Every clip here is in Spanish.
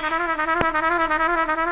¡Mararon, mararon,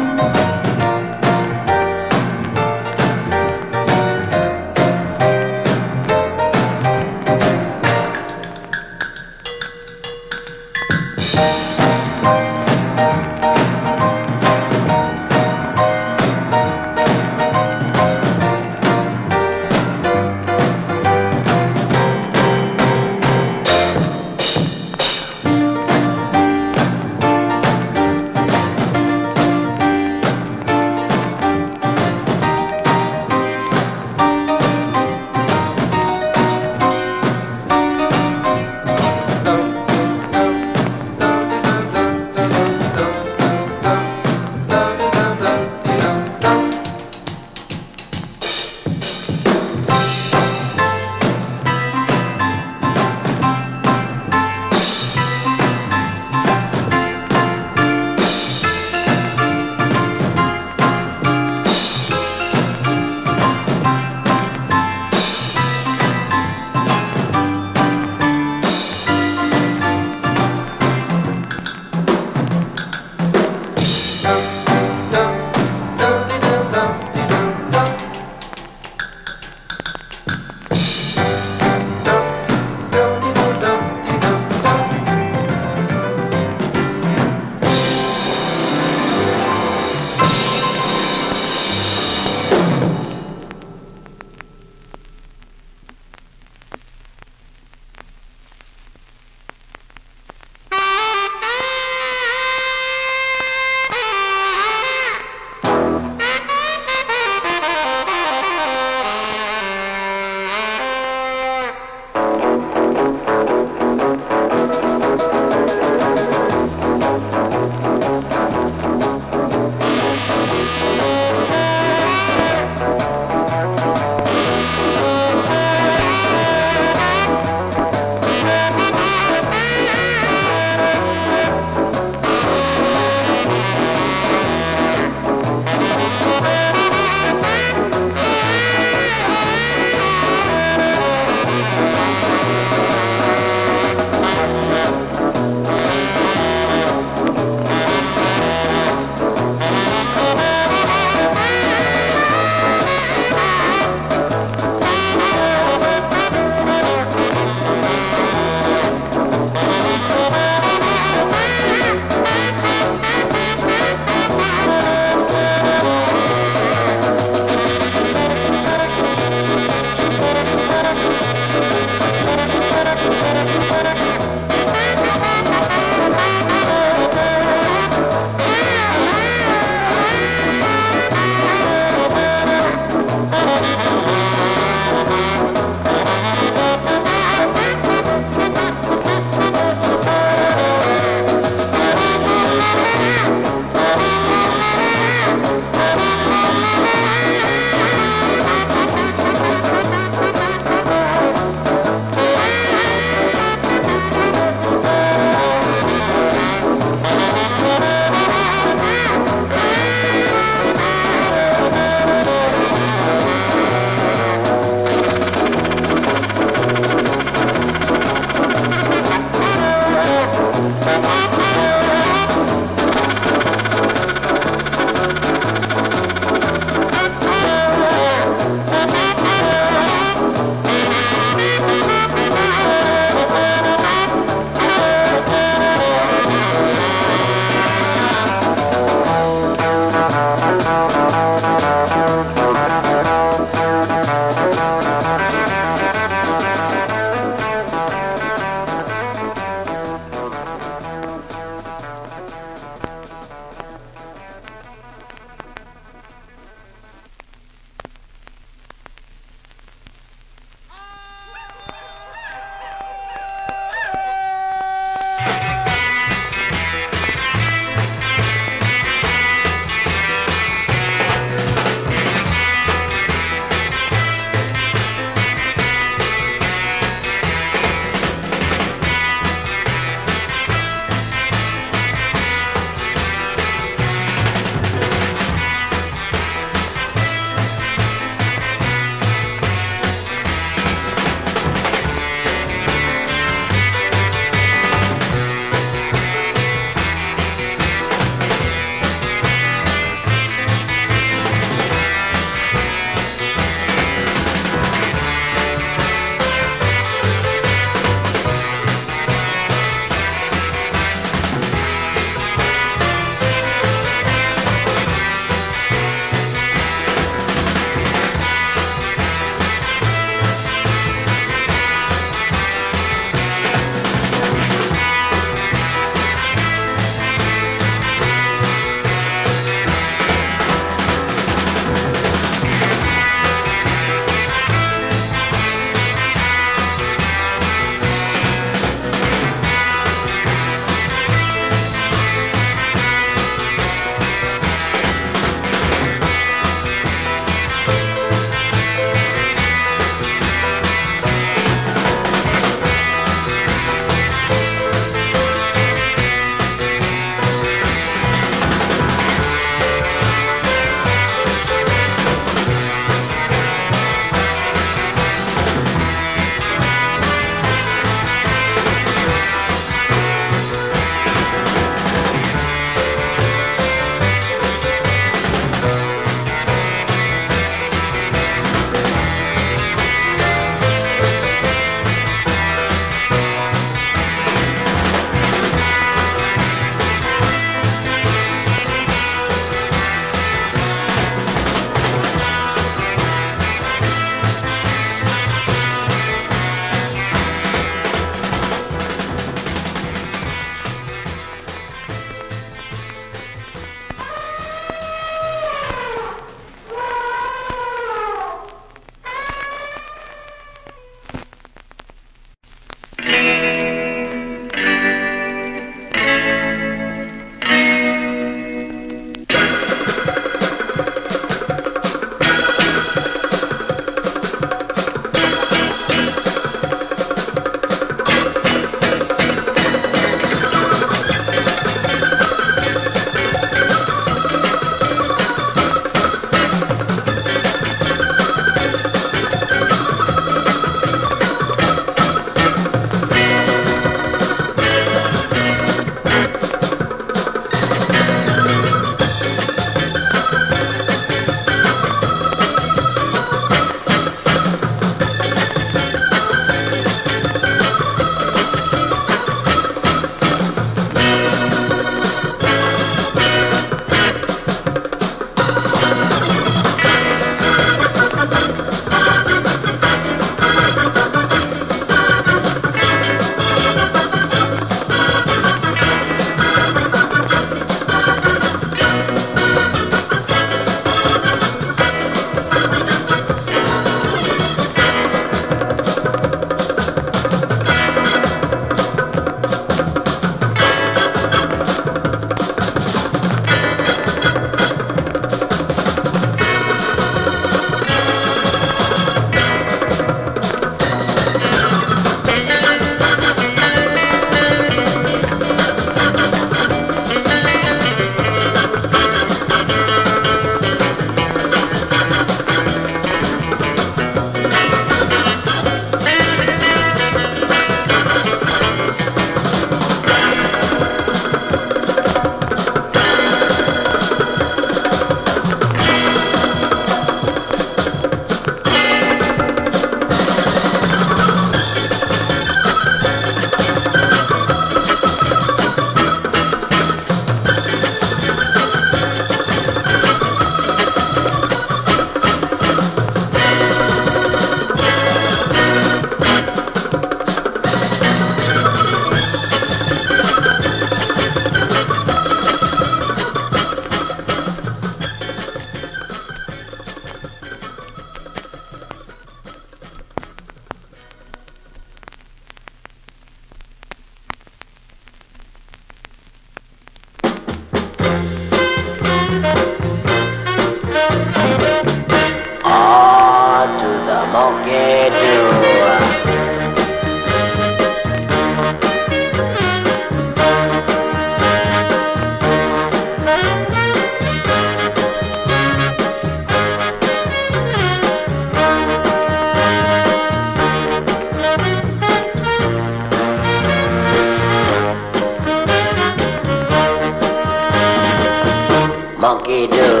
do.